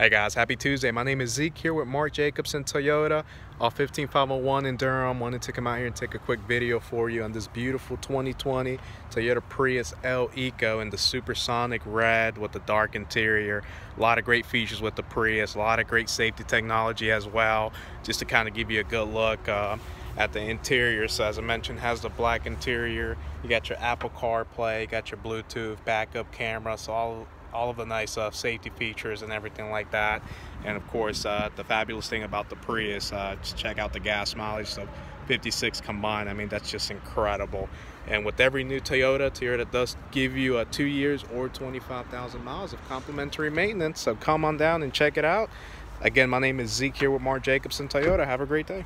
Hey guys, happy Tuesday. My name is Zeke here with Mark Jacobson Toyota off 15501 in Durham. Wanted to come out here and take a quick video for you on this beautiful 2020 Toyota Prius L Eco in the supersonic red with the dark interior. A lot of great features with the Prius, a lot of great safety technology as well. Just to kind of give you a good look uh, at the interior. So as I mentioned, has the black interior. You got your Apple CarPlay, you got your Bluetooth backup camera. So all all of the nice uh, safety features and everything like that. And of course, uh, the fabulous thing about the Prius, uh, just check out the gas mileage. So 56 combined, I mean, that's just incredible. And with every new Toyota, Toyota does give you a two years or 25,000 miles of complimentary maintenance. So come on down and check it out. Again, my name is Zeke here with Mark Jacobson Toyota. Have a great day.